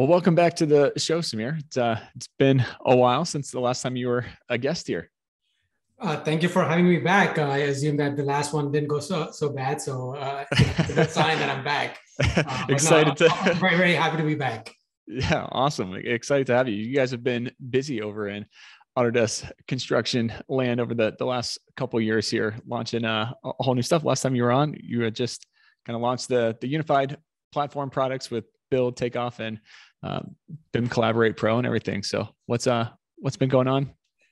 Well, welcome back to the show, Sameer. It's, uh, it's been a while since the last time you were a guest here. Uh, thank you for having me back. Uh, I assume that the last one didn't go so so bad, so uh, it's a good sign that I'm back. Uh, Excited no, to. Very very happy to be back. Yeah, awesome. Excited to have you. You guys have been busy over in Autodesk construction land over the, the last couple years here, launching uh, a whole new stuff. Last time you were on, you had just kind of launched the the unified platform products with build, takeoff, and um, BIM Collaborate Pro and everything. So what's uh what's been going on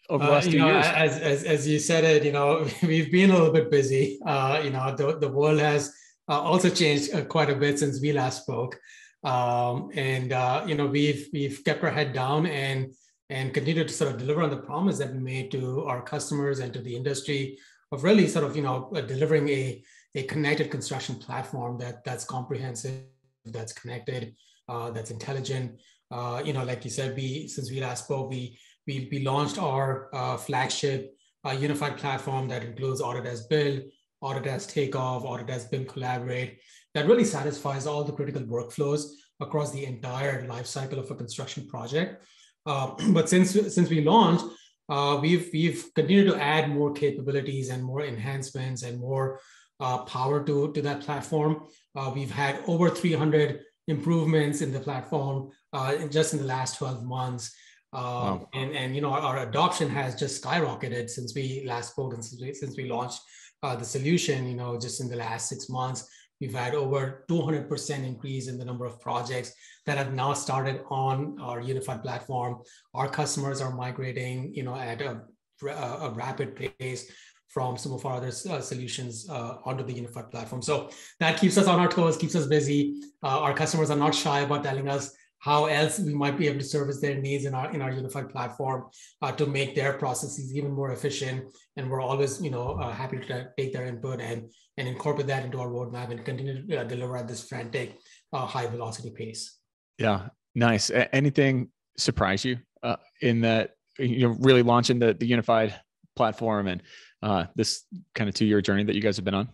over the uh, last uh, two know, years? As, as as you said it, you know, we've been a little bit busy. Uh, you know, the the world has uh, also changed uh, quite a bit since we last spoke. Um, and uh, you know, we've we've kept our head down and and continue to sort of deliver on the promise that we made to our customers and to the industry of really sort of you know delivering a a connected construction platform that that's comprehensive that's connected, uh, that's intelligent. Uh, you know, like you said, we since we last spoke, we we, we launched our uh, flagship uh, unified platform that includes Autodesk Build, Autodesk Takeoff, Autodesk BIM Collaborate, that really satisfies all the critical workflows across the entire life cycle of a construction project. Uh, but since since we launched, uh, we've we've continued to add more capabilities and more enhancements and more power to, to that platform. We've had over 300 improvements in the platform uh, in just in the last 12 months. Um, wow. and, and, you know, our, our, adoption has just skyrocketed since we last spoke and since we, since we launched uh, the solution, you know, just in the last six months. We've had over 200% increase in the number of projects that have now started on our unified platform. Our customers are migrating, you know, at a, a rapid pace from some of our other uh, solutions uh, onto the unified platform. So that keeps us on our toes, keeps us busy. Uh, our customers are not shy about telling us how else we might be able to service their needs in our in our unified platform uh, to make their processes even more efficient. And we're always, you know, uh, happy to take their input and and incorporate that into our roadmap and continue to uh, deliver at this frantic, high velocity pace. Yeah, nice. Anything surprise you in that? You know, really launching the the unified platform and uh, this kind of two year journey that you guys have been on?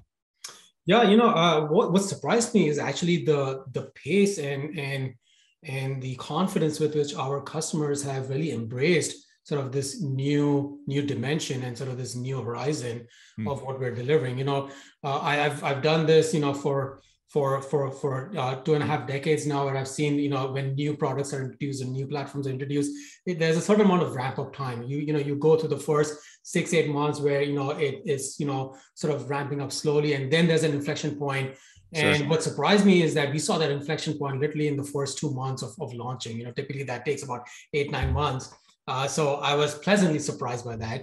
Yeah, you know, uh, what, what surprised me is actually the the pace and and and the confidence with which our customers have really embraced sort of this new new dimension and sort of this new horizon mm. of what we're delivering. You know, uh, I, have I've done this, you know, for for for for uh, two and a half decades now where i've seen you know when new products are introduced and new platforms are introduced it, there's a certain amount of ramp up time. You you know you go through the first six eight months where you know it is you know sort of ramping up slowly and then there's an inflection point. and sure. what surprised me is that we saw that inflection point literally in the first two months of, of launching. You know typically that takes about eight nine months. Uh, so i was pleasantly surprised by that.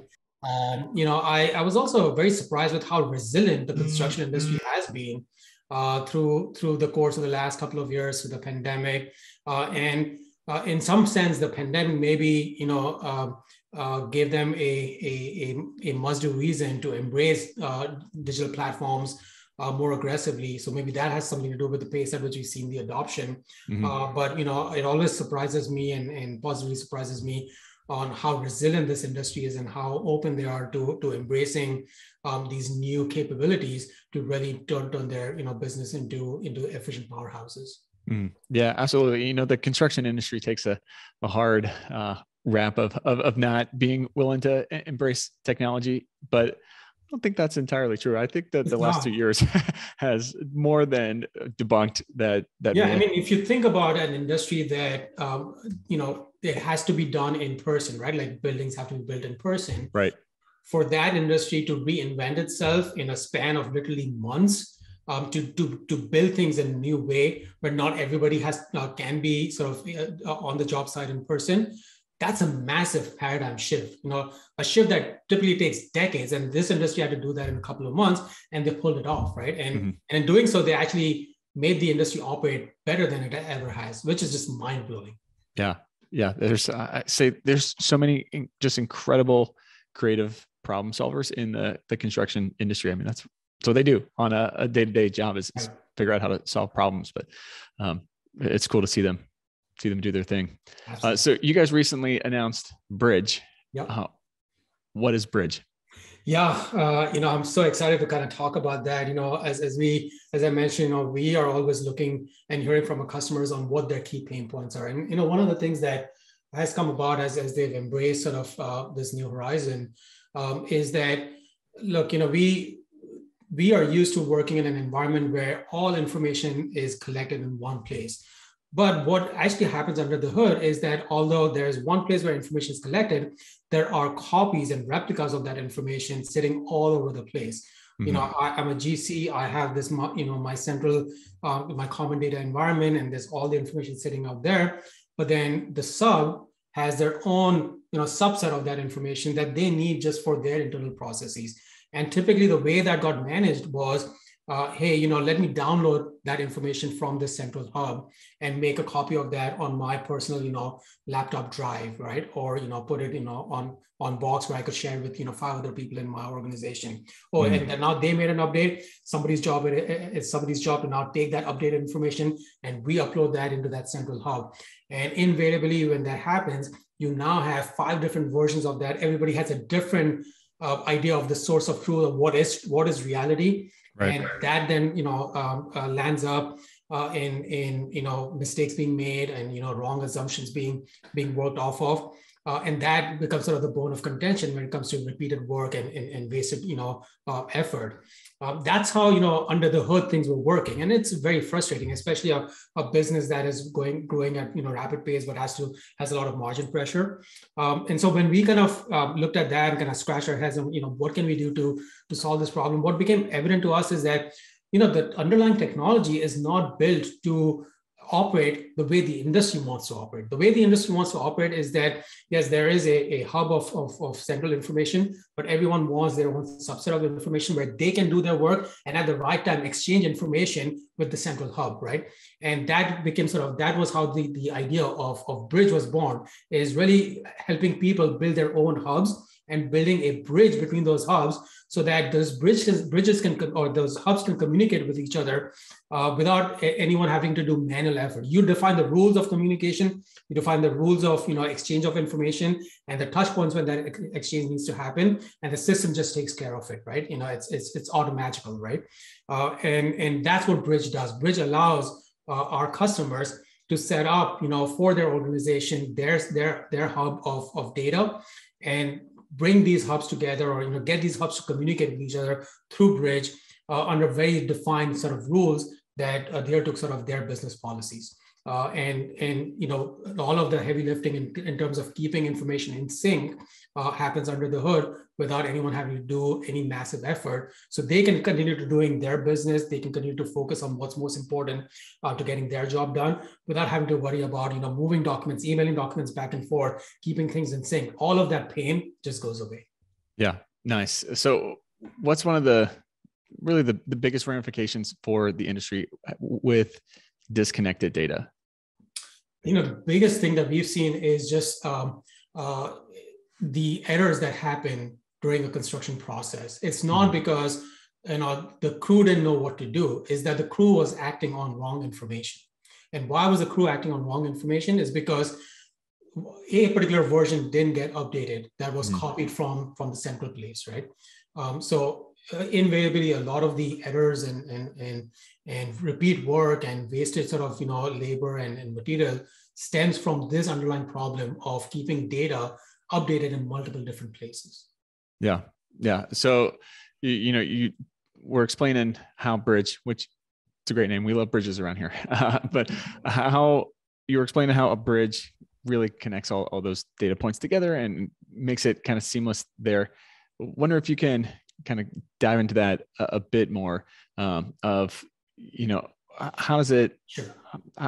Um, you know I, I was also very surprised with how resilient the construction industry has been uh, through through the course of the last couple of years through the pandemic uh, and uh, in some sense the pandemic maybe you know uh, gave them a, a, a, a must-do reason to embrace uh, digital platforms uh, more aggressively. So maybe that has something to do with the pace at which we've seen the adoption. Mm-hmm. but you know, it always surprises me and, and positively surprises me on how resilient this industry is and how open they are to, to embracing um, these new capabilities to really turn, turn their you know business into into efficient powerhouses. Mm, yeah, absolutely. You know, the construction industry takes a, a hard uh, rap of, of of not being willing to embrace technology, but I don't think that's entirely true. I think that the last two years has more than debunked that. That yeah, I mean, if you think about an industry that um, you know it has to be done in person, right? Like buildings have to be built in person, right? For that industry to reinvent itself in a span of literally months, um, to, to, to build things in a new way where not everybody has uh, can be sort of uh, on the job site in person that's a massive paradigm shift you know a shift that typically takes decades and this industry had to do that in a couple of months and they pulled it off right and mm-hmm. and in doing so they actually made the industry operate better than it ever has which is just mind-blowing yeah yeah there's i say there's so many just incredible creative problem solvers in the the construction industry. I mean that's so they do on a, a day-to-day job is, is, figure out how to solve problems but um, it's cool to see them see them do their thing. Uh, so you guys recently announced bridge. Yeah uh, what is bridge Yeah, uh, you know, I'm so excited to kind of talk about that. You know, as, as we, as I mentioned, you know, we are always looking and hearing from our customers on what their key pain points are. And, you know, one of the things that has come about as, as they've embraced sort of uh, this new horizon um, is that, look, you know, we, we are used to working in an environment where all information is collected in one place. But what actually happens under the hood is that although there's one place where information is collected, there are copies and replicas of that information sitting all over the place. Mm-hmm. You know, I, am a GC. I have this, you know, my central, uh, my common data environment, and there's all the information sitting out there. But then the sub has their own, you know, subset of that information that they need just for their internal processes. And typically, the way that got managed was uh, hey, you know, let me download that information from this central hub and make a copy of that on my personal, you know, laptop drive, right? Or, you know, put it, you know, on, on Box where I could share with, you know, five other people in my organization. Oh, mm-hmm. and now they made an update. Somebody's job, it's somebody's job to now take that updated information and re-upload that into that central hub. And invariably, when that happens, you now have five different versions of that. Everybody has a different uh, idea of the source of truth of what is what is reality right. and that then you know um, uh, lands up uh, in in you know mistakes being made and you know wrong assumptions being being worked off of uh, and that becomes sort of the bone of contention when it comes to repeated work and, and, and wasted you know uh, effort um, that's how you know under the hood things were working. And it's very frustrating especially a, a business that is going growing at you know rapid pace but has to has a lot of margin pressure. Um, and so when we kind of um, looked at that and kind of scratched our heads and you know what can we do to to solve this problem what became evident to us is that you know the underlying technology is not built to operate the way the industry wants to operate. The way the industry wants to operate is that, yes, there is a, a hub of, of, of, central information, but everyone wants their own subset of information where they can do their work and at the right time exchange information with the central hub, right? And that became sort of, that was how the, the idea of, of Bridge was born, is really helping people build their own hubs and building a bridge between those hubs so that those bridges, bridges can, or those hubs can communicate with each other uh, without anyone having to do manual effort. You define the rules of communication, you define the rules of you know exchange of information and the touch points when that exchange needs to happen, and the system just takes care of it, right? You know, it's it's it's automagical, right? Uh, and and that's what Bridge does. Bridge allows uh, our customers to set up, you know, for their organization, their their their hub of of data, and bring these hubs together or you know get these hubs to communicate with each other through bridge uh, under very defined sort of rules that adhere to sort of their business policies uh, and and you know all of the heavy lifting in, in terms of keeping information in sync uh, happens under the hood without anyone having to do any massive effort. So they can continue to doing their business. They can continue to focus on what's most important uh, to getting their job done without having to worry about you know moving documents emailing documents back and forth keeping things in sync. All of that pain just goes away. Yeah. Nice. So what's one of the really the, the biggest ramifications for the industry with disconnected data? You know, the biggest thing that we've seen is just um, uh, the errors that happen during a construction process. It's not mm-hmm. because you know the crew didn't know what to do; is that the crew was acting on wrong information. And why was the crew acting on wrong information? Is because a particular version didn't get updated that was mm-hmm. copied from from the central place, right? Um, so invariably, a lot of the errors and and and and repeat work and wasted sort of you know labor and, and material stems from this underlying problem of keeping data updated in multiple different places. Yeah. Yeah. So you, you know you were explaining how bridge which it's a great name. We love bridges around here. Uh, but how you were explaining how a bridge really connects all, all those data points together and makes it kind of seamless there. Wonder if you can kind of dive into that a, a bit more um, of you know, how does it, sure.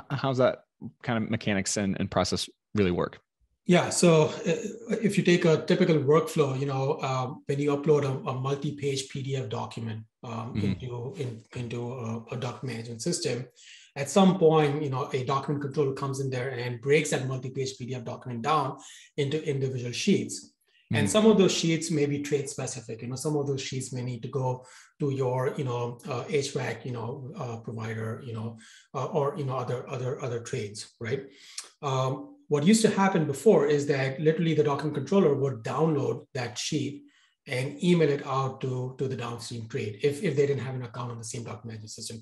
how's that kind of mechanics and, and process really work? Yeah. So uh, if you take a typical workflow, you know, um, when you upload a, a multi-page PDF document um, mm-hmm. into in, into a, a, document management system, at some point, you know, a document controller comes in there and breaks that multi-page PDF document down into individual sheets. Mm-hmm. And some of those sheets may be trade specific. You know, some of those sheets may need to go to your you know uh, HVAC you know uh, provider you know uh, or you know other other other trades right. Um, what used to happen before is that literally the document controller would download that sheet and email it out to, to the downstream trade if, if they didn't have an account on the same document management system.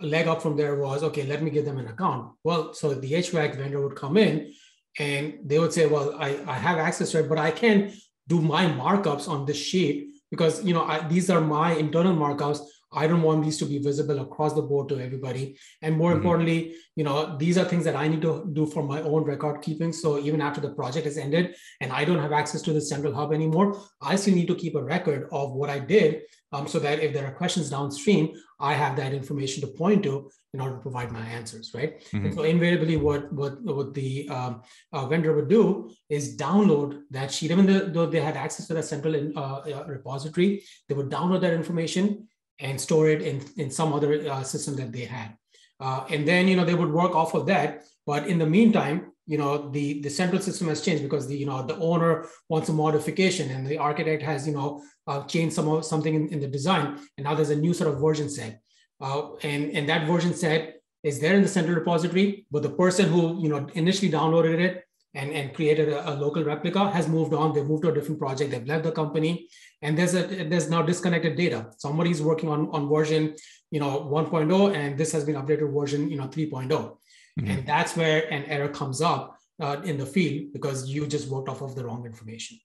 A leg up from there was, okay, let me give them an account. Well, so the HVAC vendor would come in and they would say, well, I, I have access to it, but I can do my markups on this sheet because you know I, these are my internal markups I don't want these to be visible across the board to everybody. And more mm-hmm. importantly, you know, these are things that I need to do for my own record keeping. So even after the project is ended and I don't have access to the central hub anymore, I still need to keep a record of what I did um, so that if there are questions downstream, I have that information to point to in order to provide my answers, right? Mm-hmm. And so invariably, what what what the um, uh, vendor would do is download that sheet. Even though they had access to that central in, uh, uh, repository, they would download that information and store it in, in some other uh, system that they had. Uh, and then, you know, they would work off of that. But in the meantime, you know, the, the central system has changed because the, you know, the owner wants a modification and the architect has, you know, uh, changed some of something in, in, the design. And now there's a new sort of version set. Uh, and, and that version set is there in the central repository, but the person who, you know, initially downloaded it and, and created a, a, local replica has moved on. They've moved to a different project. They've left the company, and there's a there's now disconnected data. Somebody's working on on version you know 1.0, and this has been updated version you know 3.0, mm-hmm. and that's where an error comes up uh, in the field because you just worked off of the wrong information.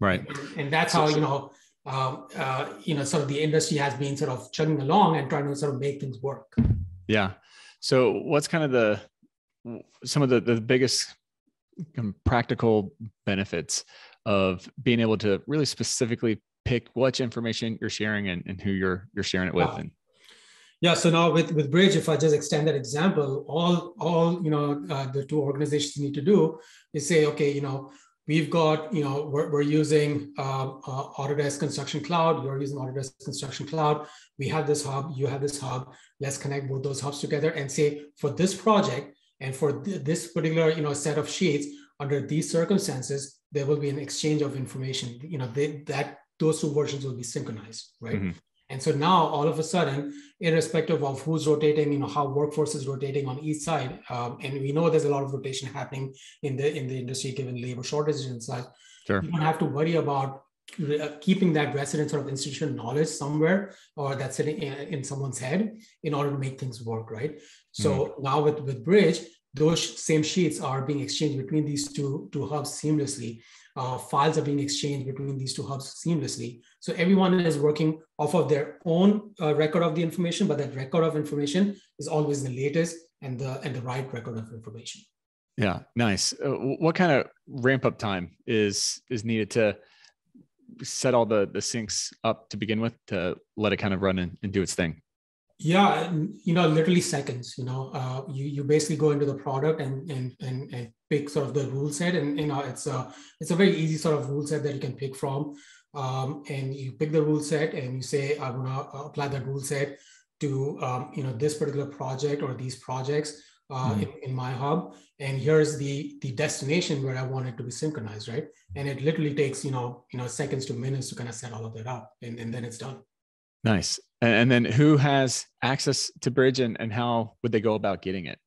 Right, and, and that's how you know. Um, uh, you know, sort of the industry has been sort of chugging along and trying to sort of make things work. Yeah. So, what's kind of the some of the the biggest practical benefits of being able to really specifically pick which information you're sharing and, and who you're you're sharing it with wow. and yeah so now with with bridge if i just extend that example all all you know uh, the two organizations need to do is say okay you know we've got you know we're, we're using uh, uh, autodesk construction cloud you're using autodesk construction cloud we have this hub you have this hub let's connect both those hubs together and say for this project and for th- this particular you know, set of sheets, under these circumstances, there will be an exchange of information. You know, they, that those two versions will be synchronized, right? Mm-hmm. And so now, all of a sudden, irrespective of who's rotating, you know how workforce is rotating on each side, um, and we know there's a lot of rotation happening in the in the industry given labor shortages and such. Sure. You don't have to worry about uh, keeping that resident sort of institutional knowledge somewhere or that's sitting in, in, someone's head in order to make things work right so mm-hmm. now with with bridge those same sheets are being exchanged between these two two hubs seamlessly uh, files are being exchanged between these two hubs seamlessly. So everyone is working off of their own uh, record of the information but that record of information is always the latest and the and the right record of information. Yeah nice. Uh, what kind of ramp up time is is needed to set all the the syncs up to begin with to let it kind of run and, and do its thing? Yeah, you know, literally seconds. You know, uh, you you basically go into the product and and and, and pick sort of the rule set, and you know, it's a it's a very easy sort of rule set that you can pick from. Um, and you pick the rule set and you say, I want to apply that rule set to um, you know this particular project or these projects uh, mm-hmm. in, in, my hub and here's the the destination where i want it to be synchronized right and it literally takes you know you know seconds to minutes to kind of set all of that up and, and then it's done nice and, and then who has access to bridge and, and how would they go about getting it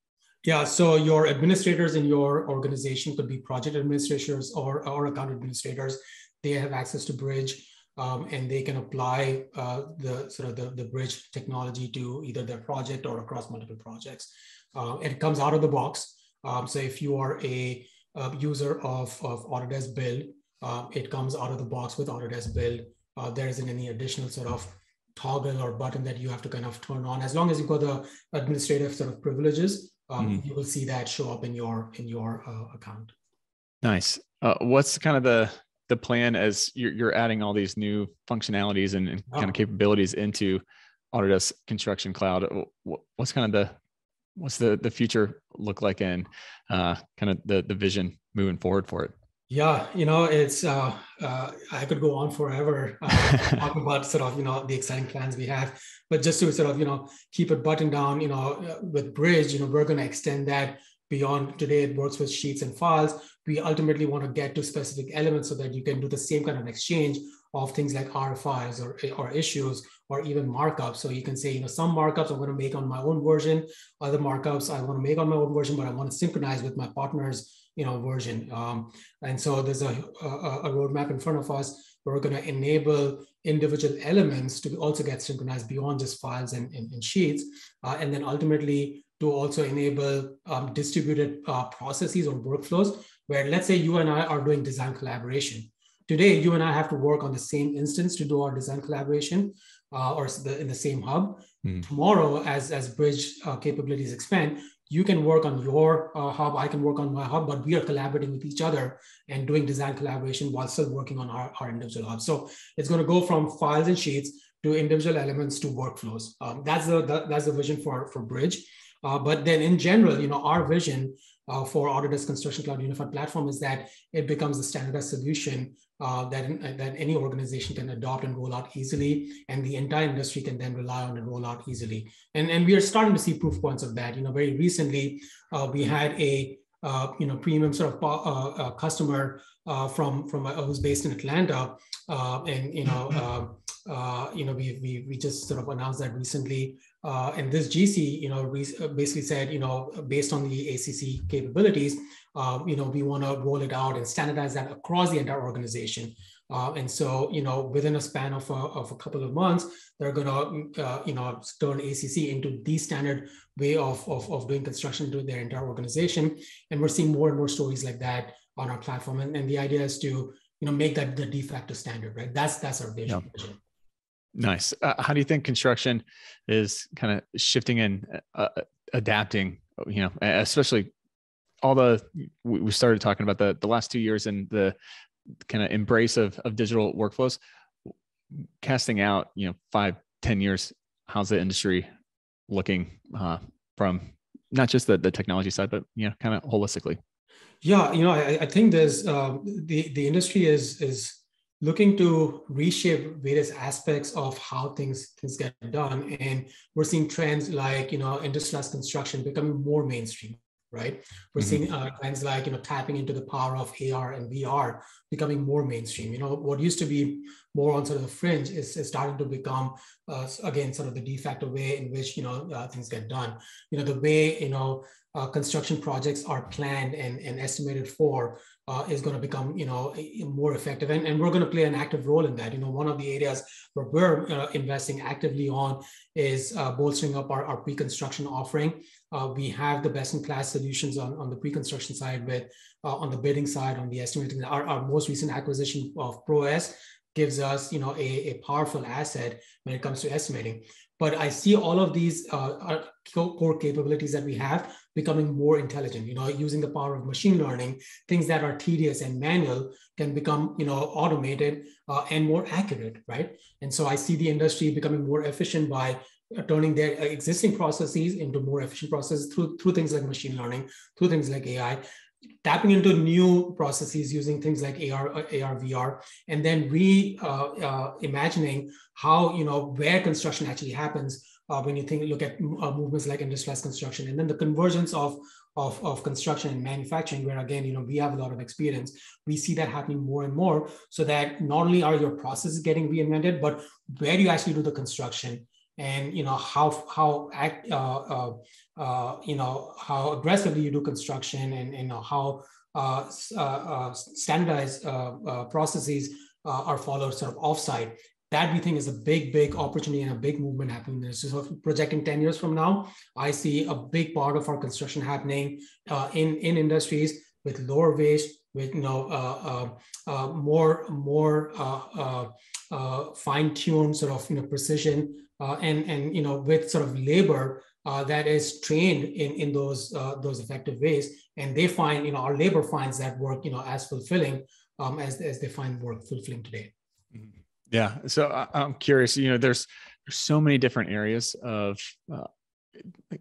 yeah so your administrators in your organization could be project administrators or, or account administrators they have access to bridge um, and they can apply uh, the sort of the, the bridge technology to either their project or across multiple projects uh, it comes out of the box. Um, so if you are a, a user of, of Autodesk Build, uh, it comes out of the box with Autodesk Build. Uh, there isn't any additional sort of toggle or button that you have to kind of turn on. As long as you've got the administrative sort of privileges, um, mm-hmm. you will see that show up in your in your uh, account. Nice. Uh, what's kind of the the plan as you're, you're adding all these new functionalities and, and oh. kind of capabilities into Autodesk Construction Cloud? What's kind of the what's the the future look like and uh, kind of the the vision moving forward for it? Yeah, you know, it's uh, uh, I could go on forever uh, talk about sort of you know the exciting plans we have, but just to sort of you know keep it buttoned down, you know, with Bridge, you know, we're going to extend that beyond today. It works with sheets and files. We ultimately want to get to specific elements so that you can do the same kind of exchange of things like RFIs or, or issues or even markups. So you can say, you know, some markups I'm going to make on my own version, other markups I want to make on my own version, but I want to synchronize with my partner's, you know, version. Um, and so there's a, a, a, roadmap in front of us where we're going to enable individual elements to also get synchronized beyond just files and, and, and sheets. Uh, and then ultimately to also enable um, distributed uh, processes or workflows where let's say you and I are doing design collaboration. Today, you and I have to work on the same instance to do our design collaboration uh, or the, in the same hub. Mm. Tomorrow, as, as bridge uh, capabilities expand, you can work on your uh, hub, I can work on my hub, but we are collaborating with each other and doing design collaboration while still working on our, our individual hubs. So it's going to go from files and sheets to individual elements to workflows. Um, that's the, the, that's the vision for for Bridge. Uh, but then in general, you know, our vision uh, for Autodesk Construction Cloud Unified Platform is that it becomes a standardized solution uh, that, that any organization can adopt and roll out easily, and the entire industry can then rely on and roll out easily. And, and we are starting to see proof points of that. You know, very recently, uh, we had a uh, you know premium sort of uh, uh, customer from from who's based in Atlanta, and you know you know we, we we just sort of announced that recently uh, and this GC, you know, uh, basically said, you know, based on the ACC capabilities, uh, you know, we want to roll it out and standardize that across the entire organization. Uh, and so, you know, within a span of a, of a couple of months, they're going to, uh, you know, turn ACC into the standard way of, of, of doing construction to their entire organization. And we're seeing more and more stories like that on our platform. And, and the idea is to, you know, make that the de facto standard, right? That's that's our vision. Yeah. Nice. Uh, how do you think construction is kind of shifting and uh, uh, adapting? You know, especially all the we started talking about the the last two years and the kind of embrace of of digital workflows. Casting out, you know, five ten years, how's the industry looking uh, from not just the the technology side, but you know, kind of holistically? Yeah, you know, I, I think there's um, the the industry is is looking to reshape various aspects of how things things get done. And we're seeing trends like you know industrialized construction becoming more mainstream right? We're mm-hmm. seeing uh, trends like you know tapping into the power of ar and vr becoming more mainstream. You know what used to be more on sort of the fringe is, is starting to become uh, again sort of the de facto way in which you know uh, things get done. You know the way you know uh, construction projects are planned and, and estimated for uh, is going to become you know more effective. And, and we're going to play an active role in that. You know one of the areas where we're uh, investing actively on is uh, bolstering up our, our pre-construction offering. Uh, we have the best in class solutions on, on the pre-construction side with uh, on the bidding side on the estimating. Our, our most recent acquisition of ProEst gives us you know a, a powerful asset when it comes to estimating but I see all of these uh, core capabilities that we have becoming more intelligent. You know, using the power of machine learning, things that are tedious and manual can become, you know, automated uh, and more accurate, right? And so I see the industry becoming more efficient by uh, turning their existing processes into more efficient processes through through things like machine learning, through things like AI, tapping into new processes using things like AR, AR, VR, and then re uh, uh, imagining how you know where construction actually happens uh, when you think look at uh, movements like industrialized construction, and then the convergence of, of of construction and manufacturing, where again you know we have a lot of experience. We see that happening more and more, so that not only are your processes getting reinvented, but where you actually do the construction and you know how how act, uh, uh, uh, you know how aggressively you do construction and you know how uh, uh, uh, standardized processes are followed sort of offsite. That we think is a big, big opportunity and a big movement happening there. So, projecting 10 years from now, I see a big part of our construction happening in, in industries with lower waste, with you know more more fine-tuned sort of you know precision uh, and and you know with sort of labor uh, that is trained in in those uh, those effective ways, and they find you know our labor finds that work you know as fulfilling um, as as they find work fulfilling today. Mm-hmm. Yeah, so I'm curious. You know, there's there's so many different areas of uh,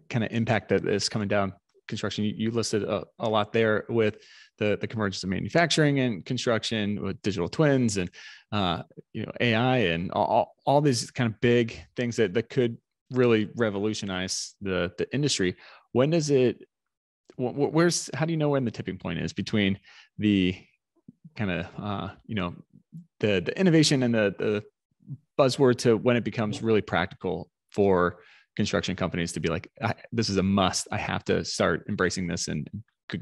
kind of impact that is coming down construction. You, you listed a, a, lot there with the the convergence of manufacturing and construction with digital twins and uh, you know AI and all, all these kind of big things that that could really revolutionize the the industry. When does it? Where's how do you know when the tipping point is between the kind of uh, you know the the innovation and the the buzzword to when it becomes really practical for construction companies to be like this is a must i have to start embracing this and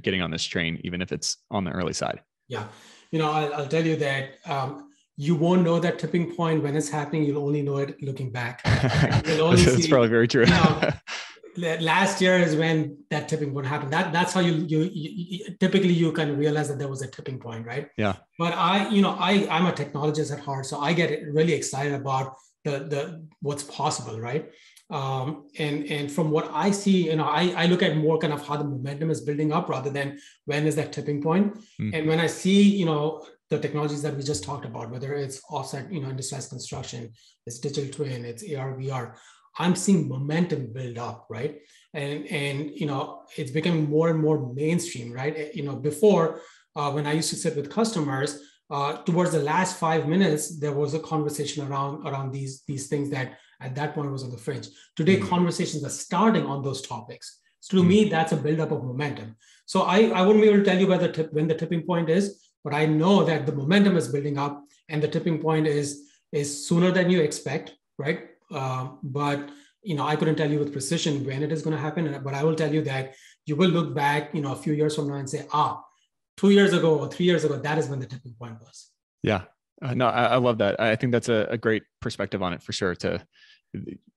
getting on this train even if it's on the early side yeah you know i'll, I'll tell you that um, you won't know that tipping point when it's happening. You'll only know it looking back. That's see, probably very true. You know, last year is when that tipping point happened. That that's how you, you, you typically you kind of realize that there was a tipping point, right? Yeah. But I, you know, I I'm a technologist at heart, so I get really excited about the the what's possible, right? Um, and and from what I see, you know, I, I look at more kind of how the momentum is building up rather than when is that tipping point. Mm. And when I see, you know, the technologies that we just talked about, whether it's offset, you know, industrialized construction, it's digital twin, it's AR, VR, I'm seeing momentum build up, right? And and you know, it's becoming more and more mainstream, right? You know, before uh, when I used to sit with customers, uh, towards the last five minutes, there was a conversation around around these these things that at that point was on the fringe. Today, mm-hmm. conversations are starting on those topics. So to mm-hmm. me, that's a buildup of momentum. So I, I wouldn't be able to tell you where the tip, when the tipping point is, but I know that the momentum is building up, and the tipping point is is sooner than you expect, right? Um, but you know, I couldn't tell you with precision when it is going to happen. But I will tell you that you will look back, you know, a few years from now and say, ah, two years ago or three years ago, that is when the tipping point was. Yeah. Uh, no, I, I, love that. I think that's a, a, great perspective on it for sure. To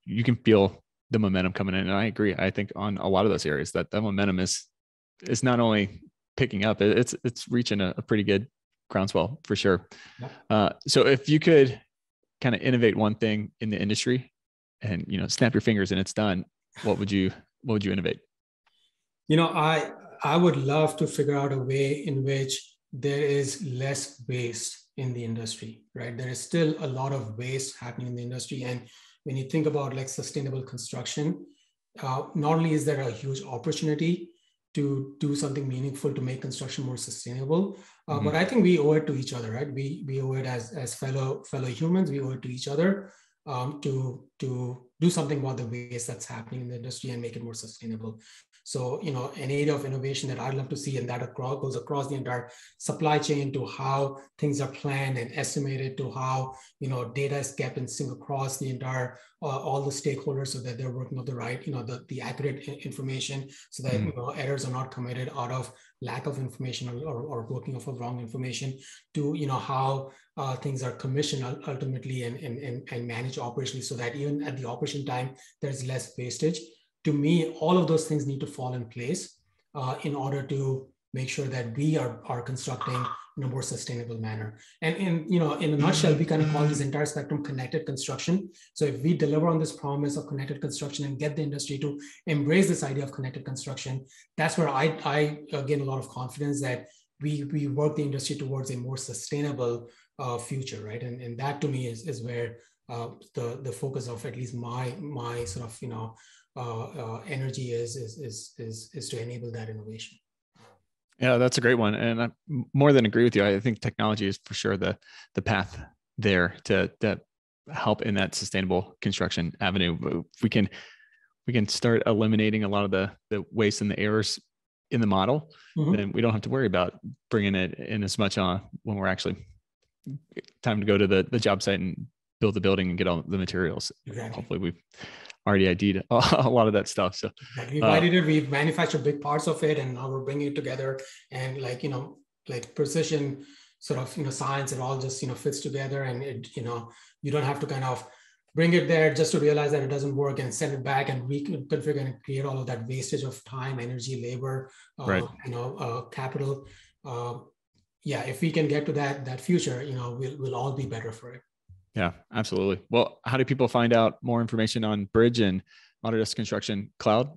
you can feel the momentum coming in, and I agree. I think on a lot of those areas that that momentum is is not only picking up, it's it's reaching a, a pretty good groundswell for sure. Yeah. Uh, so if you could kind of innovate one thing in the industry and you know snap your fingers and it's done what would you what would you innovate you know i i would love to figure out a way in which there is less waste in the industry right there is still a lot of waste happening in the industry and when you think about like sustainable construction uh, not only is there a huge opportunity to do something meaningful to make construction more sustainable. Uh, mm-hmm. But I think we owe it to each other, right? We we owe it as as fellow fellow humans. We owe it to each other um, to to do something about the waste that's happening in the industry and make it more sustainable. So, you know, an area of innovation that I'd love to see, and that across, goes across the entire supply chain to how things are planned and estimated to how, you know, data is kept and sync across the entire, uh, all the stakeholders so that they're working on the right, you know, the, the accurate information so that, mm. you know, errors are not committed out of lack of information or, or, or working off of wrong information to, you know, how uh, things are commissioned ultimately and, and, and, and managed operationally so that even at the operation time, there's less wastage to me, all of those things need to fall in place uh, in order to make sure that we are, are constructing in a more sustainable manner. And in, you know, in a nutshell, we kind of call this entire spectrum connected construction. So if we deliver on this promise of connected construction and get the industry to embrace this idea of connected construction, that's where I, I gain a lot of confidence that we, we work the industry towards a more sustainable uh, future, right? And, and that to me is, is where uh, the, the focus of at least my, my sort of, you know, uh, uh, Uh, uh, energy is, is, is, is, is to enable that innovation. Yeah, that's a great one. And I more than agree with you. I think technology is for sure the, the path there to, to help in that sustainable construction avenue. If we can, we can start eliminating a lot of the, the waste and the errors in the model, mm-hmm. then we don't have to worry about bringing it in as much on when we're actually time to go to the, the job site and build the building and get all the materials. Exactly. Hopefully we've already ID'd a lot of that stuff. So we've uh, it, we've manufactured big parts of it, and now we're bringing it together. And like you know, like precision sort of you know science, it all just you know fits together, and it you know you don't have to kind of bring it there just to realize that it doesn't work and send it back and reconfigure and create all of that wastage of time, energy, labor, uh, right. you know, uh, capital. Uh, yeah, if we can get to that that future, you know, we'll we'll all be better for it. Yeah, absolutely. Well, how do people find out more information on Bridge and Autodesk Construction Cloud?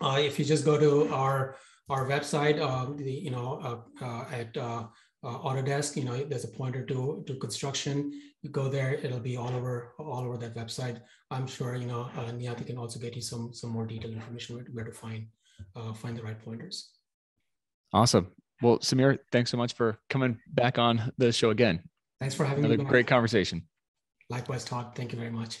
Uh, if you just go to our our website, uh, the you know uh, uh at uh, uh, Autodesk, you know there's a pointer to to construction. You go there, it'll be all over all over that website. I'm sure you know uh, Niyati can also get you some some more detailed information where, where to find find the right pointers. Awesome. Well, Sameer, thanks so much for coming back on the show again. Thanks for having Another me. Another great conversation. Likewise, Todd. Thank you very much.